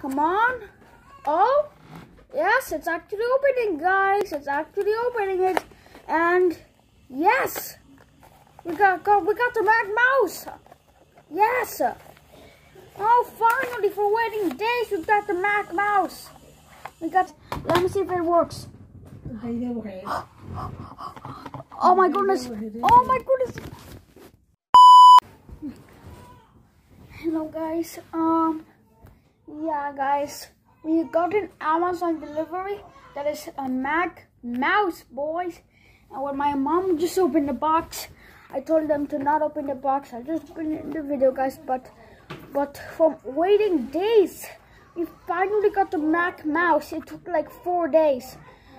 Come on. Oh, yes, it's actually opening, guys. It's actually opening it. And yes, we got, got we got the Mac Mouse. Yes. Oh, finally, for waiting days, we got the Mac Mouse. We got, let me see if it works. Oh my goodness. Oh my goodness. Hello guys. Um yeah guys. We got an Amazon delivery that is a Mac mouse boys. And when my mom just opened the box, I told them to not open the box. I just put it in the video guys, but but from waiting days, we finally got the Mac mouse. It took like four days.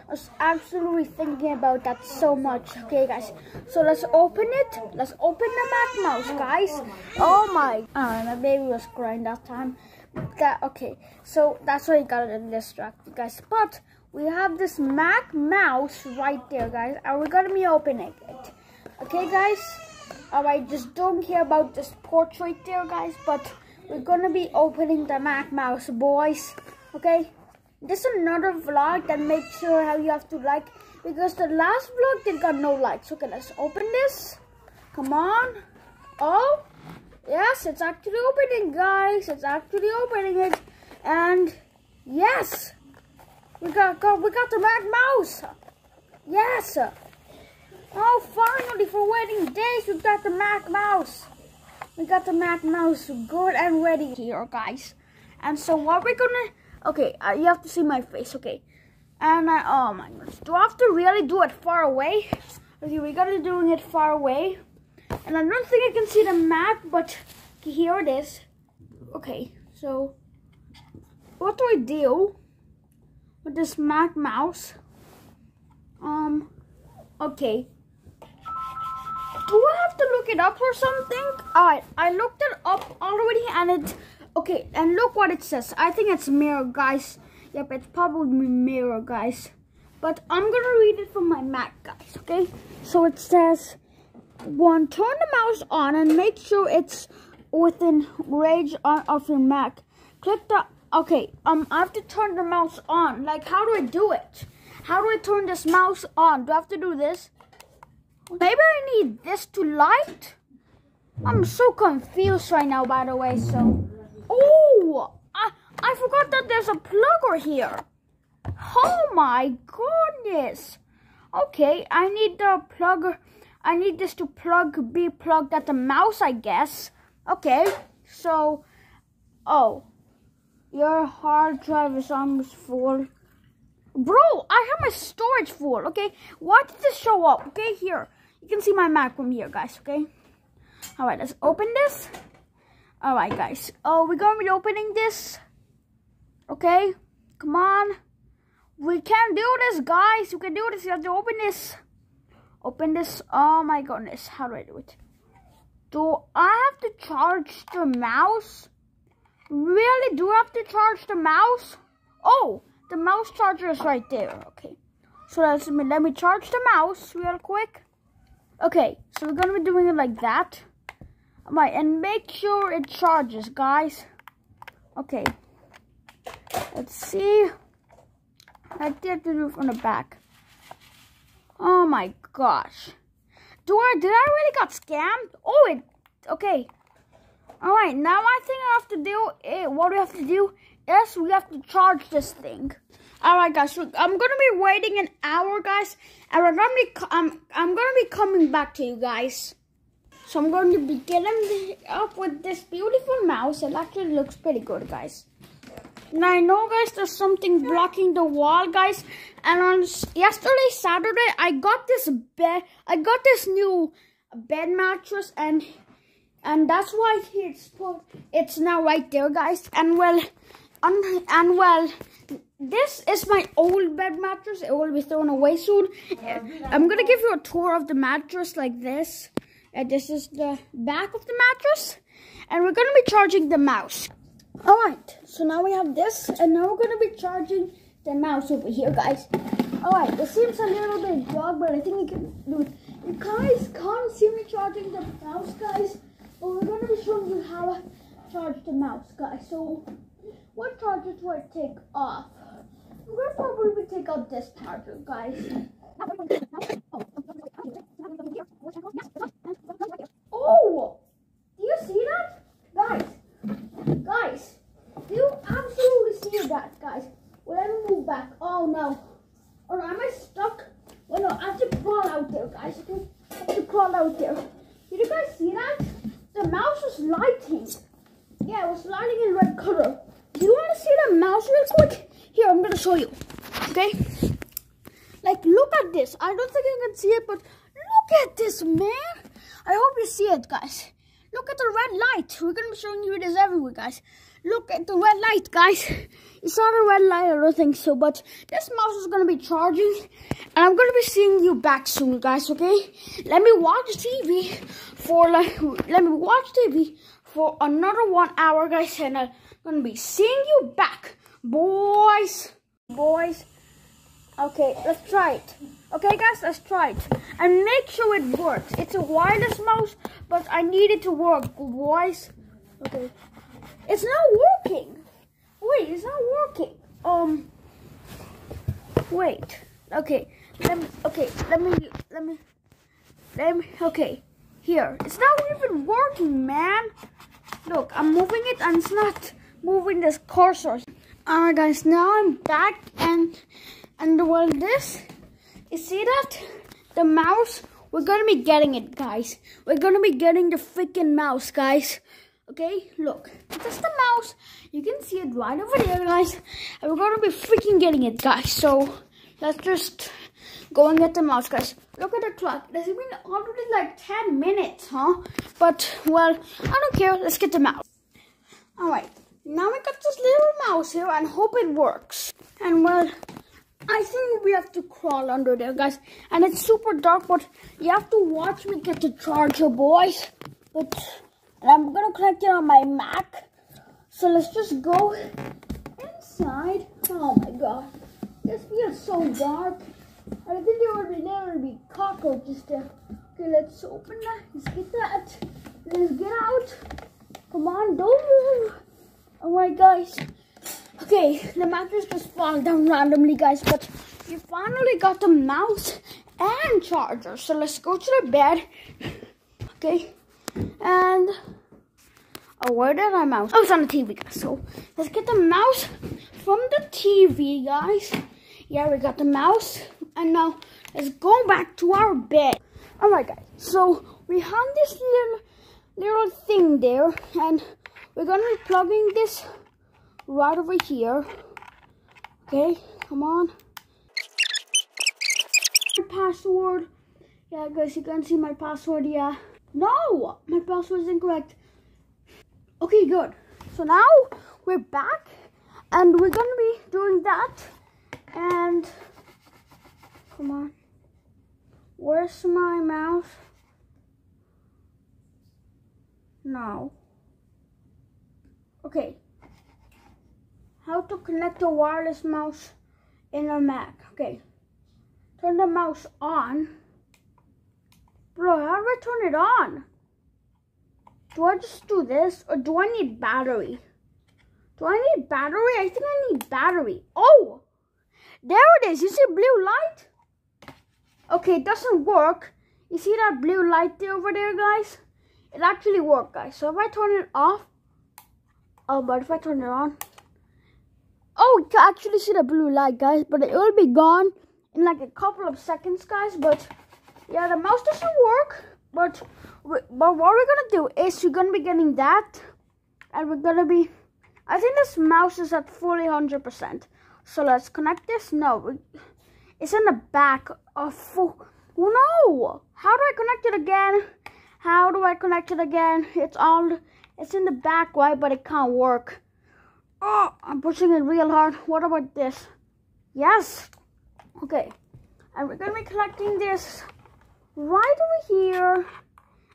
I was absolutely thinking about that so much. Okay, guys. So let's open it. Let's open the Mac mouse, guys. Oh my! Oh, my baby was crying that time. That okay. So that's why you got it in this distracted, guys. But we have this Mac mouse right there, guys, and we're gonna be opening it. Okay, guys. Alright, just don't care about this portrait there, guys. But we're gonna be opening the Mac mouse, boys. Okay. This is another vlog that make sure how you have to like because the last vlog did got no likes. Okay, let's open this. Come on. Oh, yes, it's actually opening, guys. It's actually opening it, and yes, we got, got we got the Mac Mouse. Yes. Oh, finally, for waiting days, we got the Mac Mouse. We got the Mac Mouse good and ready here, guys. And so what we're gonna Okay, uh, you have to see my face. Okay. And I, oh my goodness. Do I have to really do it far away? Okay, we gotta doing it far away. And I don't think I can see the map, but here it is. Okay, so what do I do with this Mac mouse? Um, okay. Do I have to look it up or something? Alright, I looked it up already and it Okay, and look what it says. I think it's mirror, guys. Yep, it's probably mirror, guys. But I'm to read it from my Mac, guys, okay? So it says, one, turn the mouse on and make sure it's within range of your Mac. Click the, okay, um, I have to turn the mouse on. Like, how do I do it? How do I turn this mouse on? Do I have to do this? Maybe I need this to light? I'm so confused right now, by the way, so... Oh, I, I forgot that there's a plugger here. Oh my goodness. Okay, I need the plugger. I need this to plug, be plugged at the mouse, I guess. Okay, so, oh, your hard drive is almost full. Bro, I have my storage full, okay? Why did this show up? Okay, here. You can see my Mac from here, guys, okay? All right, let's open this. Alright, guys. Oh, we're going to be opening this. Okay? Come on. We can do this, guys. We can do this. You have to open this. Open this. Oh, my goodness. How do I do it? Do I have to charge the mouse? Really? Do I have to charge the mouse? Oh, the mouse charger is right there. Okay. So let's, let me charge the mouse real quick. Okay, so we're going to be doing it like that. Right, and make sure it charges, guys. Okay. Let's see. I did to do from the back. Oh my gosh. Do I, did I really got scammed? Oh, it, okay. All right, now I think I have to do, it. what do we have to do Yes, we have to charge this thing. All right, guys, so I'm gonna be waiting an hour, guys, and we're gonna be, um, I'm gonna be coming back to you guys. So I'm going to be getting up with this beautiful mouse. It actually looks pretty good, guys. Now I know, guys, there's something blocking the wall, guys. And on yesterday, Saturday, I got this bed. I got this new bed mattress, and and that's why it's put. It's now right there, guys. And well, and, and well, this is my old bed mattress. It will be thrown away soon. I'm gonna give you a tour of the mattress like this. And this is the back of the mattress. And we're to be charging the mouse. Alright, so now we have this. And now we're going to be charging the mouse over here, guys. Alright, this seems a little bit dark, but I think we can do it. You guys can't see me charging the mouse, guys. But we're going to be showing you how to charge the mouse, guys. So, what charger do I take off? I'm gonna probably take out this charger, guys. Oh! Do you see that? Guys, guys, you absolutely see that, guys? Will I move back? Oh no. No, am I stuck? Oh no, I have to crawl out there, guys. I have to crawl out there. Did you guys see that? The mouse was lighting. Yeah, it was lighting in red color. Do you want to see the mouse real quick? Here, I'm going to show you. Okay? Like, look at this. I don't think you can see it, but look at this, man. I hope you see it, guys. Look at the red light. We're going to be showing you this everywhere, guys. Look at the red light, guys. It's not a red light, I don't think so, but this mouse is going to be charging, and I'm going to be seeing you back soon, guys, okay? Let me watch TV for, like, let me watch TV for another one hour, guys, and I'm going to be seeing you back, boys. Boys. Okay, let's try it. Okay, guys, let's try it. And make sure it works. It's a wireless mouse, but I need it to work, boys. Okay. It's not working. Wait, it's not working. Um. Wait. Okay. Let me. Okay. Let me. Let me. Let me. Okay. Here. It's not even working, man. Look, I'm moving it, and it's not moving this cursor. Alright, guys. Now I'm back, and and well, this. You see that? The mouse. We're gonna be getting it, guys. We're gonna be getting the freaking mouse, guys. Okay, look, that's the mouse. You can see it right over there, guys. And we're gonna be freaking getting it, guys. So let's just go and get the mouse, guys. Look at the clock. It's been already like 10 minutes, huh? But, well, I don't care. Let's get the mouse. Alright, now we got this little mouse here and hope it works. And, well, I think we have to crawl under there, guys. And it's super dark, but you have to watch me get the charger, boys. But I'm gonna connect it on my Mac. So let's just go inside. Oh my god, this feels so dark. I think there would be there would be cockroaches there. Okay, let's open that. Let's get that. Let's get out. Come on, don't move. Oh Alright, guys. Okay, the mattress just fell down randomly, guys, but we finally got the mouse and charger. So let's go to the bed. Okay. And oh, where did our mouse? Oh, it's on the TV, guys. So let's get the mouse from the TV, guys. Yeah, we got the mouse, and now let's go back to our bed. All right, guys. So we have this little little thing there, and we're gonna be plugging this right over here. Okay, come on. Password. Yeah, guys, you can see my password. Yeah. No, my password is incorrect. Okay, good. So now we're back and we're gonna be doing that. And come on, where's my mouse? No. Okay. How to connect a wireless mouse in a Mac. Okay. Turn the mouse on. Bro, how do I turn it on? Do I just do this or do I need battery? Do I need battery? I think I need battery. Oh, there it is. You see blue light? Okay, it doesn't work. You see that blue light there over there, guys? It actually worked, guys. So if I turn it off, oh, but if I turn it on, oh, you can actually see the blue light, guys. But it will be gone in like a couple of seconds, guys. But yeah, the mouse doesn't work, but but what we're gonna do is we're gonna be getting that, and we're gonna be. I think this mouse is at fully hundred percent. So let's connect this. No, it's in the back of. Oh no! How do I connect it again? How do I connect it again? It's all. It's in the back, right? But it can't work. Oh, I'm pushing it real hard. What about this? Yes. Okay. And we're gonna be collecting this right over here.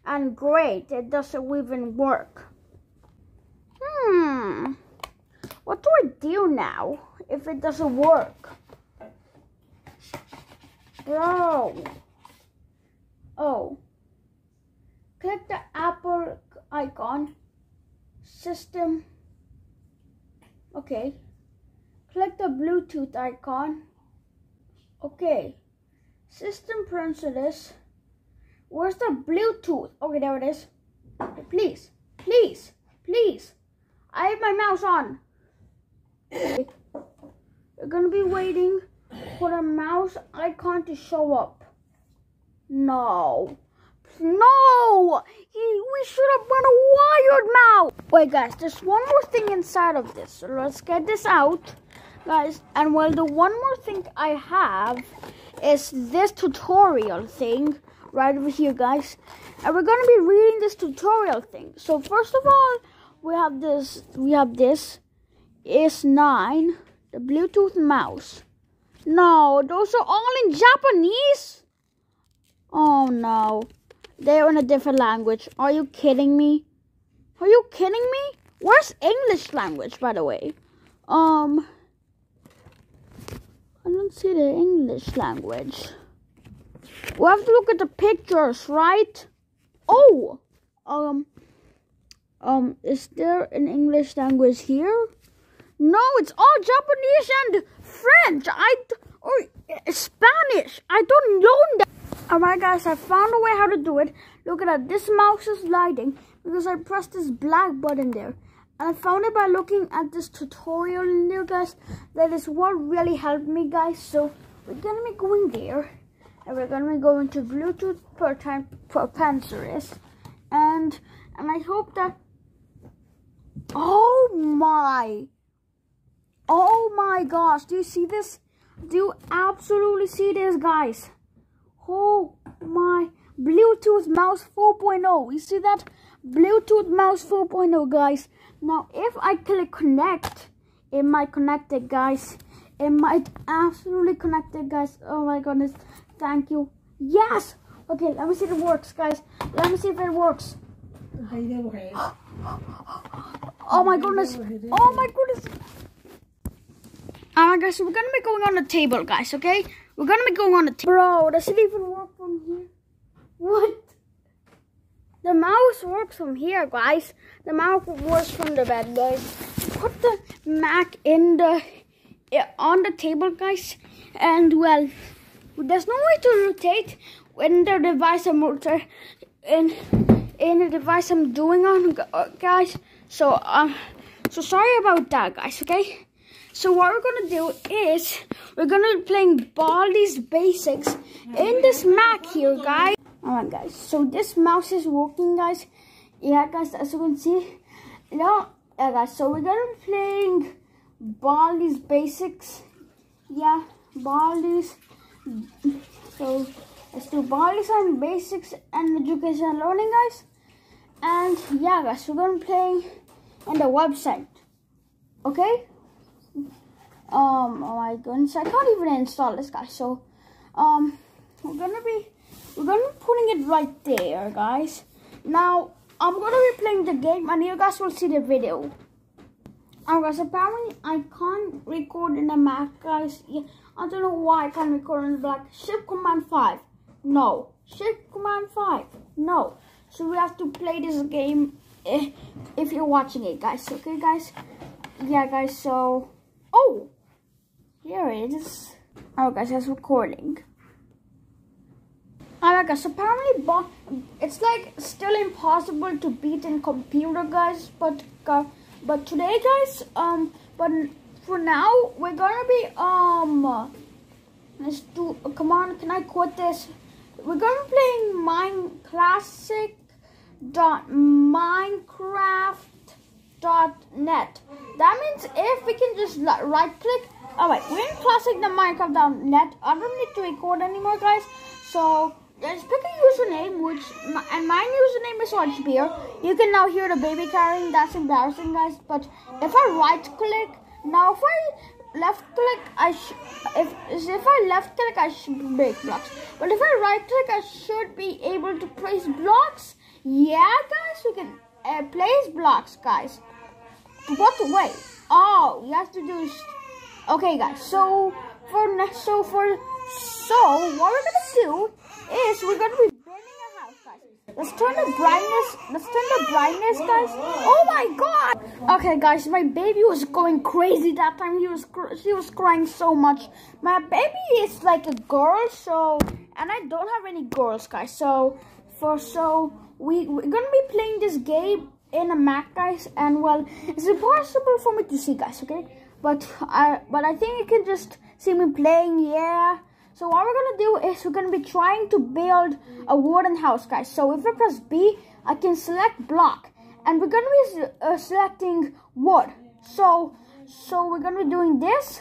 And great, it doesn't even work. Hmm. What do I do now if it doesn't work? Bro. Oh. Click the Apple icon. System. Okay. Click the Bluetooth icon. Okay. System parameters. Where's the Bluetooth? Okay, there it is. Please, please, please. I have my mouse on. We're gonna be waiting for the mouse icon to show up. No. No! We should have brought a wired mouse! Wait, guys, there's one more thing inside of this. So let's get this out, guys. And well, the one more thing I have is this tutorial thing right over here, guys. And we're to be reading this tutorial thing. So first of all, we have this, we have this is 9, the Bluetooth mouse. No, those are all in Japanese? Oh no. They're in a different language. Are you kidding me? Are you kidding me? Where's English language, by the way? Um, I don't see the English language. We have to look at the pictures, right? Oh, um, um, is there an English language here? No, it's all Japanese and French. I or Spanish. I don't know that. Oh Alright guys, I found a way how to do it. Look at that. This mouse is lighting because I pressed this black button there. And I found it by looking at this tutorial in there guys. That is what really helped me guys. So we're gonna be going there. And we're gonna be going to Bluetooth per time per. And and I hope that Oh my Oh my gosh, do you see this? Do you absolutely see this guys? Oh my Bluetooth mouse 4.0. You see that? Bluetooth mouse 4.0 guys. Now if I click connect, it might connect it guys. It might absolutely connect it guys. Oh my goodness. Thank you. Yes! Okay, let me see if it works guys. Let me see if it works. oh my goodness. Oh my goodness. Alright guys, so we're gonna be going on the table guys, okay? We're gonna be going on a Bro, does it even work from here? What? The mouse works from here, guys. The mouse works from the bed, guys. Put the Mac in the on the table, guys. And well, there's no way to rotate when the device I'm in in the device I'm doing on, guys. So um, so sorry about that, guys. Okay. So what we're gonna do is we're gonna be playing Baldi's Basics in this Mac here, guys. Alright guys, so this mouse is working guys. Yeah guys, as you can see. Yeah, yeah guys, so we're gonna be playing Baldi's Basics. Yeah, Baldi's. So let's do Baldi's and Basics and Education and Learning guys. And yeah guys, we're gonna be playing on the website. Okay? Um oh my goodness i can't even install this guy so um we're gonna be we're gonna be putting it right there guys now i'm gonna be playing the game and you guys will see the video Alright guys, apparently I can't record in the Mac guys. I don't know why I can't record in the Black. Shift Command 5. No. Shift Command 5. No. So we have to play this game if, if you're watching it guys. Okay guys? Yeah guys, so... Oh! Here it is. Oh guys, it's recording. Alright guys, so apparently it's like still impossible to beat in computer guys, but uh, but today guys, um, but for now we're gonna be um, let's do. come on, can I quote this? We're gonna be playing Mine Classic dot Minecraft dot net. That means if we can just right click Alright, we're in classic the Minecraft.net. I don't need to record anymore, guys. So, just pick a username, which, and my username is Orangebeer. You can now hear the baby carrying. That's embarrassing, guys. But if I right click, now if I left click, I if if I left click, I should break blocks. But if I right click, I should be able to place blocks. Yeah, guys, we can uh, place blocks, guys. What way? Oh, you have to do Okay, guys. So for so for so what we're gonna do is we're gonna be building a house, guys. let's turn the brightness. Let's turn the brightness, guys. Oh my god. Okay, guys, my baby was going crazy that time. He was she was crying so much. My baby is like a girl, so and I don't have any girls, guys. So for so we we're gonna be playing this game in a Mac, guys, and well, it's impossible for me to see, guys. Okay, but I but I think you can just see me playing. Yeah. So what we're gonna do is we're gonna be trying to build a wooden house, guys. So if I press B, I can select block, and we're gonna be uh, selecting wood. So so we're gonna be doing this.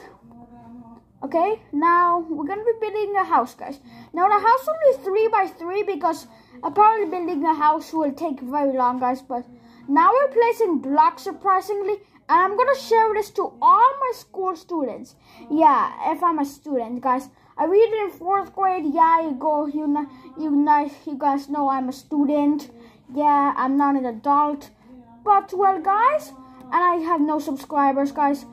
Okay, now we're gonna be building a house, guys. Now the house will be three by three because apparently building a house will take very long, guys. But now we're placing blocks surprisingly, and I'm gonna share this to all my school students. Yeah, if I'm a student, guys. I read it in fourth grade. Yeah, you go. You know, you know, you guys know I'm a student. Yeah, I'm not an adult. But well, guys, and I have no subscribers, guys,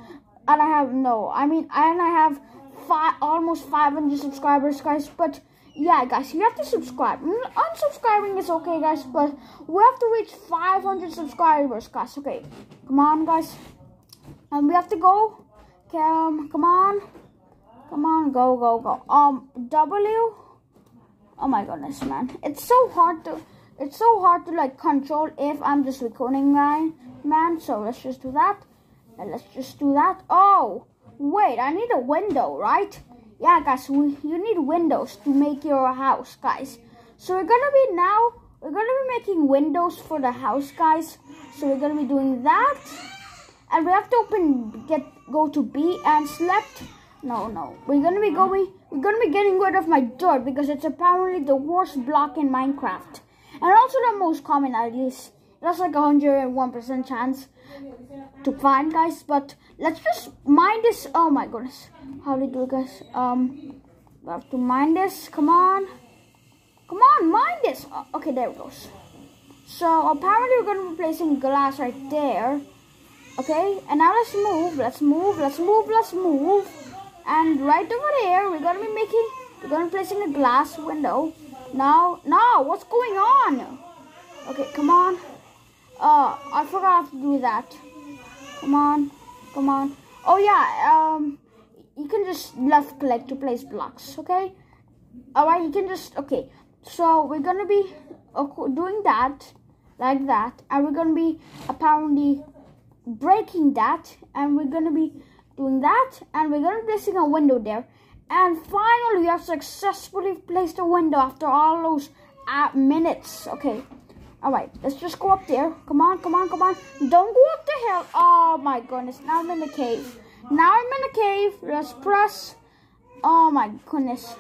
and I have no. I mean, and I have five, almost 500 subscribers, guys. But yeah, guys, you have to subscribe. Unsubscribing is okay, guys, but we have to reach 500 subscribers, guys. Okay, come on, guys, and we have to go. Come, come on. Come on, go, go, go. Um, W. Oh my goodness, man. It's so hard to, it's so hard to like control if I'm just recording, man. Man, so let's just do that. And let's just do that. Oh, wait, I need a window, right? Yeah, guys, we, you need windows to make your house, guys. So we're gonna be now, we're gonna be making windows for the house, guys. So we're gonna be doing that. And we have to open, get, go to B and select no, no. We're gonna be going, we're gonna be getting rid of my dirt because it's apparently the worst block in Minecraft. And also the most common at least. That's like a 101% chance to find guys. But let's just mine this. Oh my goodness. How do it guys? Um, we have to mine this. Come on. Come on, mine this. Oh, okay, there it goes. So apparently we're gonna be placing glass right there. Okay, and now let's move, let's move, let's move, let's move. And right over there, we're gonna be making, we're gonna be placing a glass window. Now, now, what's going on? Okay, come on. Uh, I forgot to do that. Come on, come on. Oh yeah, um, you can just left click to place blocks, okay? Alright, you can just, okay. So, we're gonna be doing that, like that. And we're gonna be apparently breaking that. And we're gonna be doing that and we're to be placing a window there and finally we have successfully placed a window after all those uh, minutes okay all right let's just go up there come on come on come on don't go up the hill oh my goodness now i'm in the cave now i'm in the cave let's press oh my goodness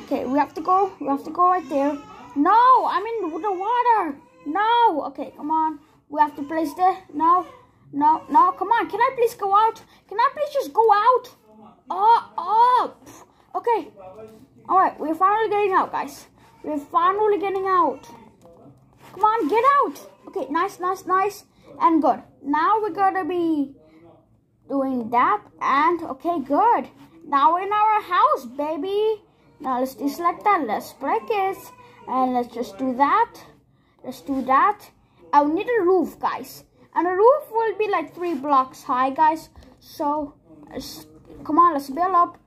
okay we have to go we have to go right there no i'm in the water no okay come on we have to place there no no, no, come on. Can I please go out? Can I please just go out? Oh, up. Okay. All right, we're finally getting out, guys. We're finally getting out. Come on, get out. Okay, nice, nice, nice, and good. Now we're gonna be doing that, and okay, good. Now we're in our house, baby. Now let's deselect that. Let's break it, and let's just do that. Let's do that. I will need a roof, guys. And a roof will be like three blocks high, guys. So, come on, let's build up.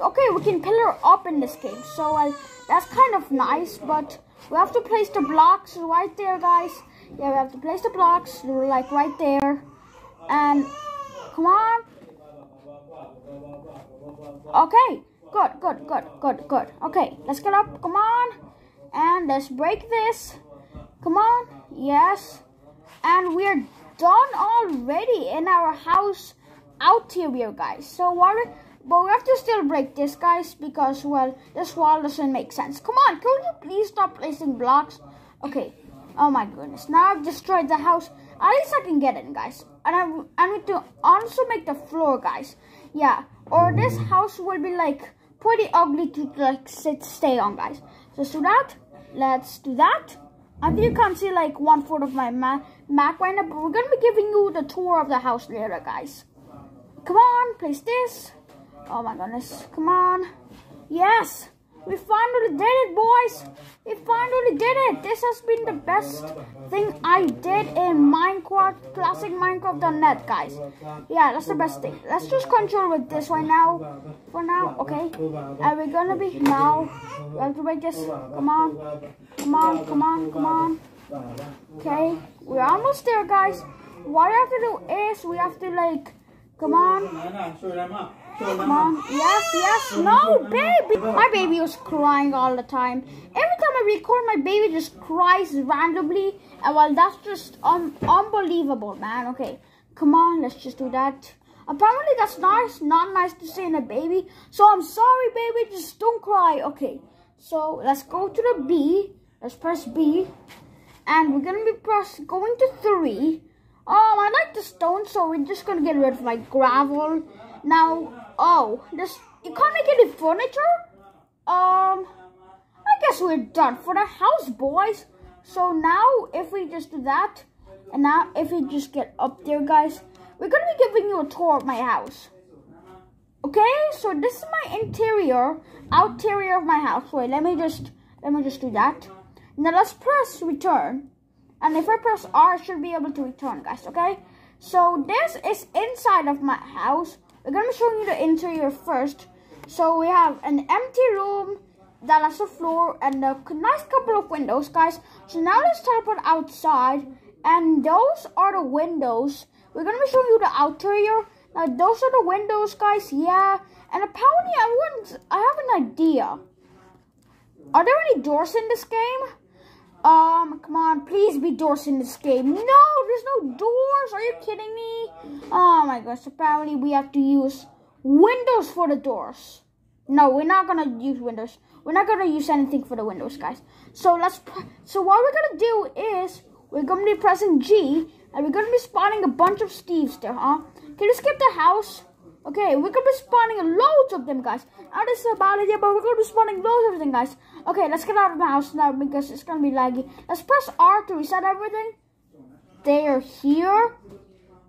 Okay, we can pillar up in this game. So, uh, that's kind of nice. But we have to place the blocks right there, guys. Yeah, we have to place the blocks like right there. And, come on. Okay, good, good, good, good, good. Okay, let's get up. Come on. And let's break this. Come on. Yes. And we're done already in our house out here, guys. So what? But we have to still break this, guys, because well, this wall doesn't make sense. Come on, could you please stop placing blocks? Okay. Oh my goodness. Now I've destroyed the house. At least I can get in, guys. And I, I need to also make the floor, guys. Yeah. Or this house will be like pretty ugly to like sit stay on, guys. So let's do that. Let's do that. I think you can't see like one foot of my ma right now, but we're gonna be giving you the tour of the house later, guys. Come on, place this. Oh my goodness, come on. Yes, We finally did it, boys. We finally did it. This has been the best thing I did in Minecraft, classic Minecraft.net, guys. Yeah, that's the best thing. Let's just control with this right now. For now, okay? And we're gonna be now. We have to break this. Come on. Come on, come on, come on. Okay, we're almost there, guys. What we have to do is we have to like, come on. On. Yes, yes. No, baby. My baby was crying all the time. Every time I record, my baby just cries randomly. And well, that's just un unbelievable, man. Okay, come on. Let's just do that. Apparently, that's nice. Not nice to say in a baby. So I'm sorry, baby. Just don't cry. Okay. So let's go to the B. Let's press B. And we're going to be press going to 3. Um, I like the stone, so we're just going to get rid of like gravel. Now, oh, this, you can't make any furniture? Um, I guess we're done for the house, boys. So now, if we just do that, and now if we just get up there, guys, we're to be giving you a tour of my house. Okay, so this is my interior, outerior of my house. Wait, let me just, let me just do that. Now let's press return. And if I press R, I should be able to return, guys, okay? So this is inside of my house. We're to be showing you the interior first. So we have an empty room that has a floor and a nice couple of windows, guys. So now let's teleport outside. And those are the windows. We're to be showing you the interior. Now those are the windows, guys. Yeah. And apparently I want I have an idea. Are there any doors in this game? Um, come on, please be doors in this game. No, there's no doors. Are you kidding me? Oh my gosh, apparently we have to use windows for the doors. No, we're not gonna use windows. We're not gonna use anything for the windows, guys. So let's, so what we're gonna do is, we're gonna be pressing G, and we're gonna be spawning a bunch of Steves there, huh? Can you skip the house? Okay, we're gonna be spawning loads of them, guys. This is about it, yeah, but we're gonna be spawning loads of everything, guys. Okay, let's get out of the house now because it's gonna be laggy. Let's press R to reset everything. They are here.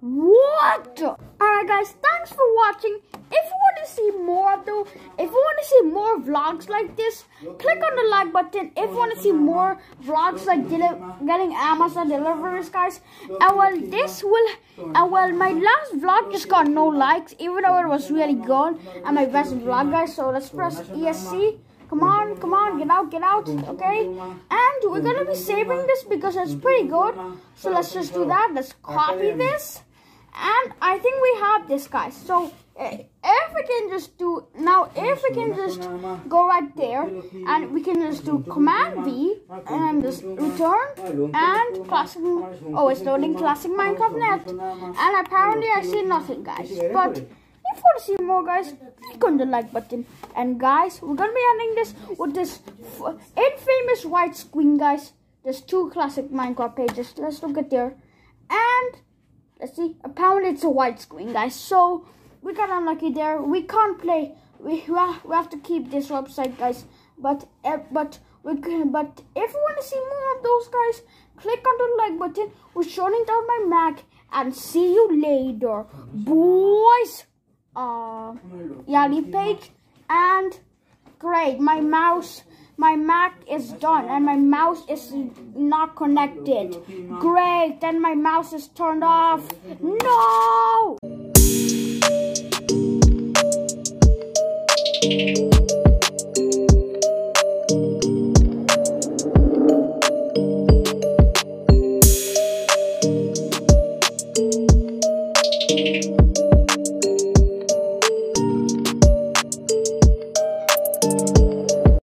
What? Alright guys, thanks for watching. If you want to see more those, if you want to see more vlogs like this, click on the like button. If you want to see more vlogs like getting Amazon deliveries, guys. And well, this will, and well, my last vlog just got no likes, even though it was really good. And my best vlog, guys. So let's press ESC. Come on, get out, okay? And we're gonna be saving this because it's pretty good. So let's just do that. Let's copy this. And I think we have this, guys. So eh, if we can just do, now if we can just go right there and we can just do Command V and just return and classic, oh it's loading classic Minecraft net. And apparently I see nothing, guys. But if you want to see more, guys, click on the like button. And guys, we're going to be ending this with this infamous white screen, guys. There's two classic Minecraft pages. Let's look at there. And Let's see. Apparently it's a white screen, guys. So we got unlucky there. We can't play. We we have to keep this website, guys. But uh, but we can. But if you want to see more of those guys, click on the like button. We're shutting down my Mac, and see you later, boys. Uh, leave page and great. My mouse my Mac is done and my mouse is not connected. Great, then my mouse is turned off. No!